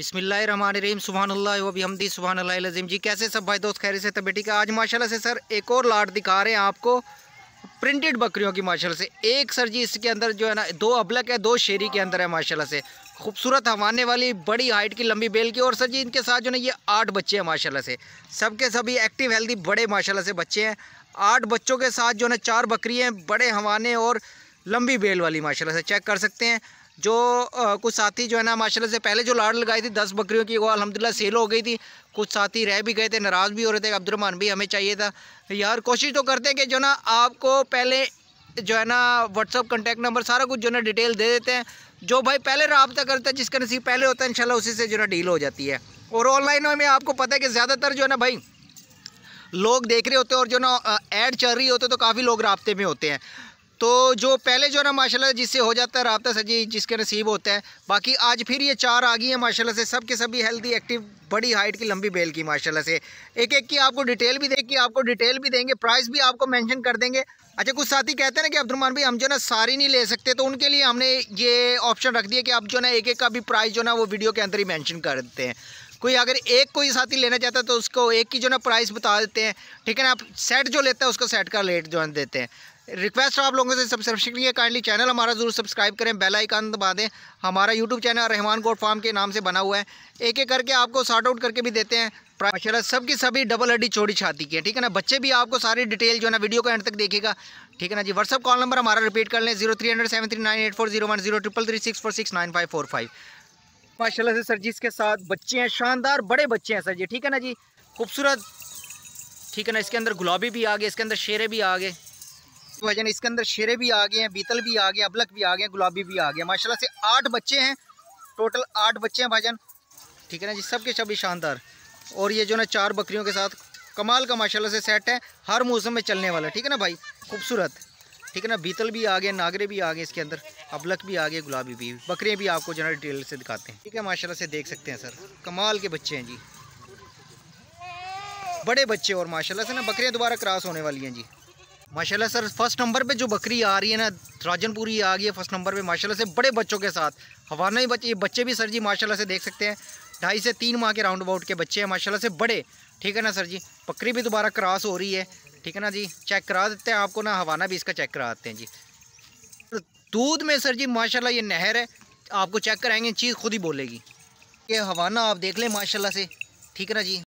बिसमीम सुबहान अल्लाह वबी हमदी सुबहान अल्लाह जी, कैसे सब भाई दोस्त खैर से तबेटी का आज माशाल्लाह से, सर, एक और लाट दिखा रहे हैं आपको। प्रिंटेड बकरियों की, माशाल्लाह से। एक, सर जी, इसके अंदर जो है ना, दो अबलक है, दो शेरी के अंदर है, माशाल्लाह से। खूबसूरत हवाने वाली, बड़ी हाइट की, लंबी बेल की, और सर जी, इनके साथ जो है ये आठ बच्चे हैं, माशाल्लाह से। सबके सभी एक्टिव हेल्दी बड़े, माशाल्लाह से बच्चे हैं। आठ बच्चों के साथ जो है ना, चार बकरी हैं, बड़े हवाने और लंबी बेल वाली, माशाल्लाह से। चेक कर सकते हैं। जो आ, कुछ साथी जो है ना माशाल्लाह से पहले जो लाड़ लगाई थी दस बकरियों की वो अलहमदिल्ला सेल हो गई थी। कुछ साथी रह भी गए थे नाराज़ भी हो रहे थे अब्दुलरमान भी हमें चाहिए था। यार कोशिश तो करते हैं कि जो ना आपको पहले जो है ना व्हाट्सअप कॉन्टैक्ट नंबर सारा कुछ जो है ना डिटेल दे देते हैं। जो भाई पहले रबता करता है जिसका नसीब पहले होता है इंशाल्लाह उसी से जो ना डील हो जाती है। और ऑनलाइन में आपको पता है कि ज़्यादातर जो है ना भाई लोग देख रहे होते हैं और जो ना ऐड चल रही होते तो काफ़ी लोग रबते में होते हैं। तो जो पहले जो है ना, माशाल्लाह जिससे हो जाता है रबता सजी, जिसके नसीब होता है। बाकी आज फिर ये चार आ गई हैं, माशाल्लाह से सब के सभी हेल्दी एक्टिव बड़ी हाइट की लंबी बेल की, माशाल्लाह से। एक एक की आपको डिटेल भी देगी आपको डिटेल भी देंगे प्राइस भी आपको मेंशन कर देंगे। अच्छा कुछ साथी कहते हैं ना कि अब्दुलरमान भाई, हम जो ना सारी नहीं ले सकते तो उनके लिए हमने ये ऑप्शन रख दिया कि आप जो ना एक एक का भी प्राइस जो ना वो वीडियो के अंदर ही मैंशन कर देते हैं। कोई अगर एक कोई साथी लेना चाहता है तो उसको एक की जो ना प्राइस बता देते हैं। ठीक है ना, आप सेट जो लेते हैं उसको सेट का रेट जो है देते हैं। रिक्वेस्ट आप लोगों से सबसे लिए काइंडली चैनल हमारा ज़रूर सब्सक्राइब करें बेल आइकन दबा दें। हमारा YouTube channel Rahman goat farm के नाम से बना हुआ है। एक एक करके आपको सॉर्ट आउट करके भी देते हैं। माशाल्लाह सब की सभी डबल हड्डी छोटी छाती की है। ठीक है ना, बच्चे भी आपको सारी डिटेल जो है ना वीडियो को एंड तक देखेगा। ठीक है ना जी व्हाट्सअप कॉल नंबर हमारा रिपीट कर लें zero three hundred seven three nine eight four zero one zero triple three six four six nine five four five माशाल्लाह से सर जी, इसके साथ बच्चे हैं, शानदार, बड़े बच्चे हैं सर जी, ठीक है ना जी? खूबसूरत। ठीक है ना, इसके अंदर गुलाबी भी आ गए, इसके अंदर शेरे भी आ गए। वज़न इसके अंदर शेरे भी आ गए हैं, बीतल भी आ गए, अबलक भी आ गए, गुलाबी भी आ गया माशाल्लाह से आठ बच्चे हैं, टोटल आठ बच्चे हैं भाईजान। ठीक है ना जी सब के सभी शानदार। और ये जो ना चार बकरियों के साथ कमाल का माशाल्लाह से सेट है, हर मौसम में चलने वाला ठीक है ना भाई? खूबसूरत। ठीक है ना, बीतल भी आ गए, नागरे भी आ गए इसके अंदर। अबलक भी आ गए, गुलाबी भी। बकरियाँ भी आपको जनरल डिटेल से दिखाते हैं। ठीक है, माशाल्लाह से देख सकते हैं, सर। कमाल के बच्चे हैं जी। बड़े बच्चे और माशाल्लाह से ना बकरियाँ दोबारा क्रॉस होने वाली हैं जी। माशाल्लाह सर फ़र्स्ट नंबर पे जो बकरी आ रही है ना, राजनपुरी आ गई है फ़र्स्ट नंबर पे। माशाल्लाह से बड़े बच्चों के साथ। हवाना ही बच्चे बच्चे भी सर जी माशाल्लाह से देख सकते हैं। ढाई से तीन माह के राउंड अबाउट के बच्चे हैं, माशाल्लाह से बड़े। ठीक है ना सर जी? बकरी भी दोबारा क्रॉस हो रही है। ठीक है ना जी? चेक करा देते हैं आपको ना, हवाना भी इसका चेक करा देते हैं जी। दूध में सर जी, माशाल्लाह ये नहर है। आपको चेक कराएँगे, चीज़ खुद ही बोलेगी। ये हवाना आप देख लें, माशाल्लाह से। ठीक है ना जी?